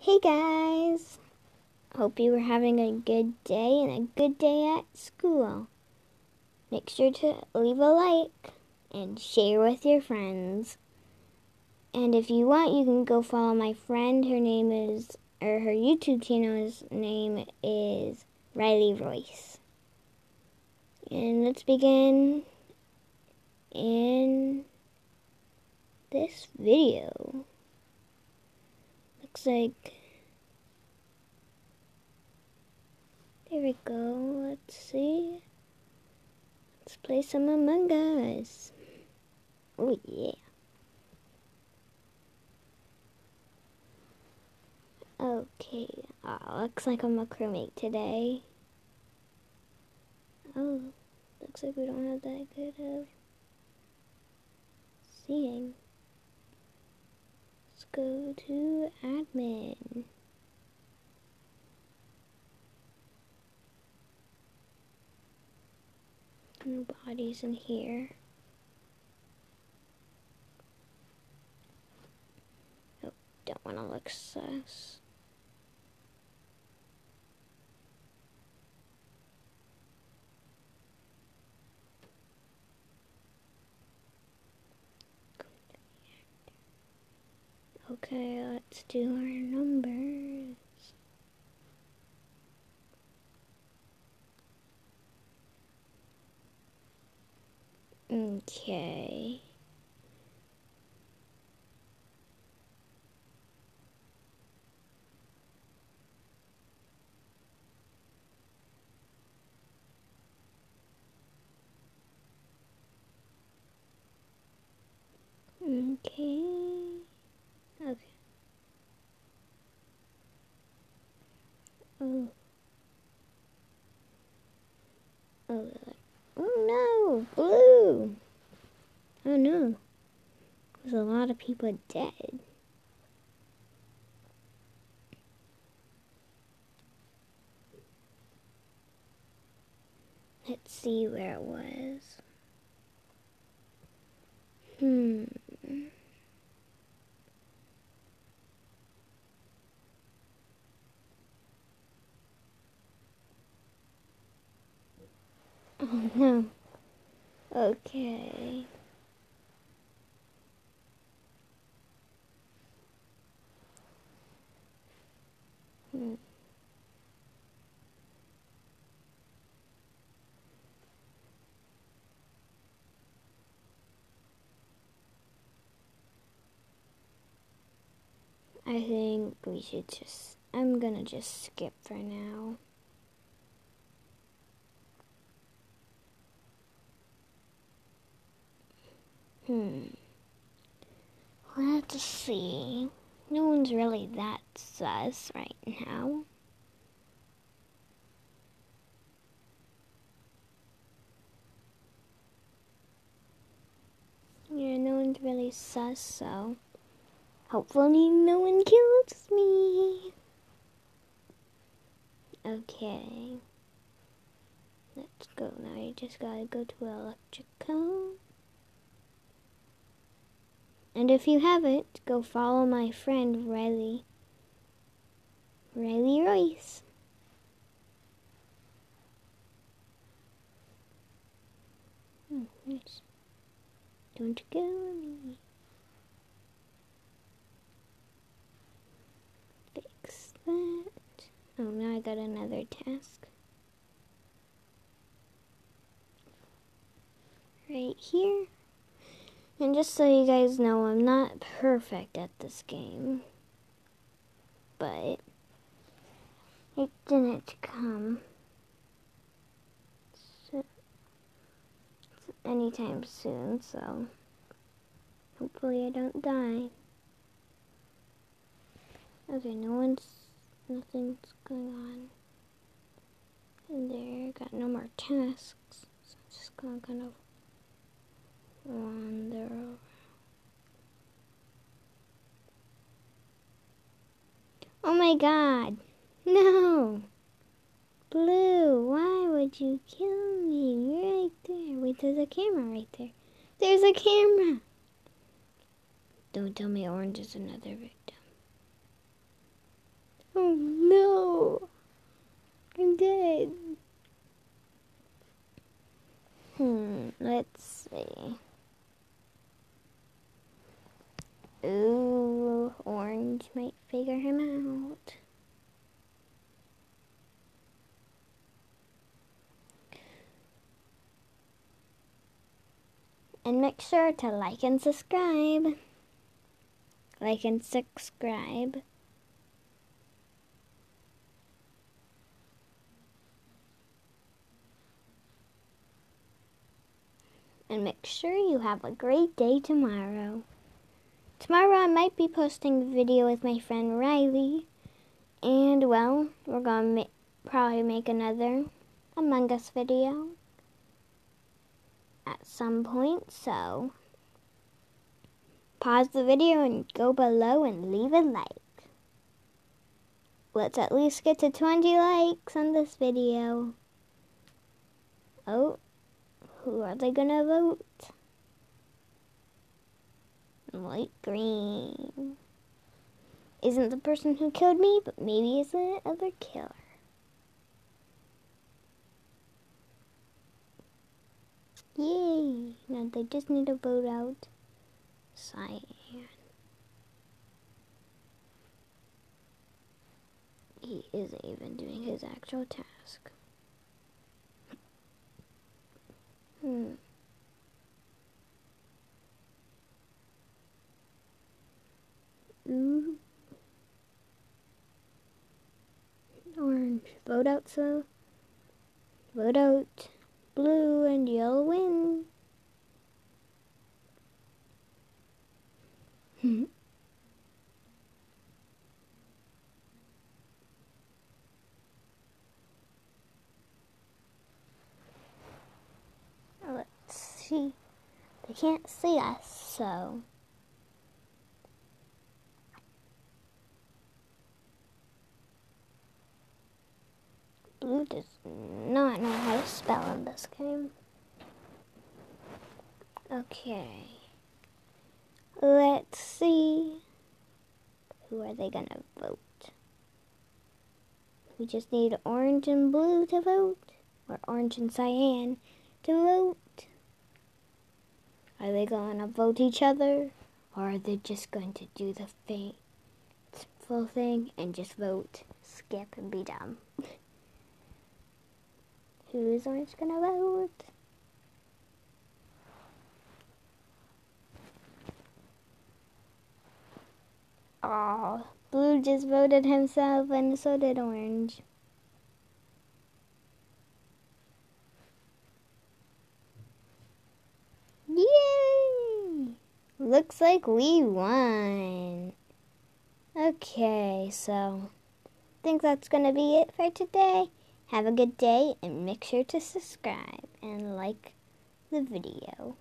Hey guys! Hope you were having a good day and a good day at school. Make sure to leave a like and share with your friends. And if you want, you can go follow my friend. Her name is, or her YouTube channel's name is Riley Royce. And let's begin in this video. Looks like there we go. Let's see. Let's play some Among Us. Oh yeah. Okay. Oh, looks like I'm a crewmate today. Oh, looks like we don't have that good of seeing. Go to admin. Nobody's in here. Oh, don't want to look sus. Okay, let's do our numbers. Okay. Okay. Oh. Oh, no, blue. Oh no. There's a lot of people dead. Let's see where it was. Hmm. Oh no. Okay. Hmm. I think we should just, I'm gonna just skip for now. Hmm. Let's see. No one's really that sus right now. Yeah, no one's really sus, so hopefully no one kills me. Okay. Let's go. Now you just gotta go to electrical. And if you haven't, go follow my friend Riley. Riley Royce. Hmm, nice. Don't kill me. Fix that. Oh, now I got another task. Right here. And just so you guys know, I'm not perfect at this game. But it didn't come so, anytime soon, so hopefully I don't die. Okay, no one's, nothing's going on in there. Got no more tasks, so I'm just gonna kind of wander. Oh my god. No. Blue, why would you kill me? Right there. Wait, there's a camera right there. There's a camera. Don't tell me Orange is another victim. Oh no. I'm dead. Hmm, let's see. Ooh, Orange might figure him out. And make sure to like and subscribe. Like and subscribe. And make sure you have a great day tomorrow. Tomorrow I might be posting a video with my friend Riley. And well, we're going to ma- probably make another Among Us video at some point. So pause the video and go below and leave a like. Let's at least get to 20 likes on this video. Oh, who are they gonna vote? Light green. Isn't the person who killed me, but maybe it's another killer. Yay! Now they just need to vote out Cyan. He isn't even doing his actual task. Hmm. Ooh. Orange. Vote out so. Vote out. Blue and yellow win. Let's see. They can't see us, so. Blue does not know how to spell in this game. Okay. Let's see. Who are they gonna vote? We just need orange and blue to vote, or orange and cyan to vote. Are they gonna vote each other, or are they just going to do the full thing and just vote, skip, and be dumb? Who is orange gonna vote? Oh, blue just voted himself, and so did orange. Yay! Looks like we won. Okay, so I think that's gonna be it for today. Have a good day and make sure to subscribe and like the video.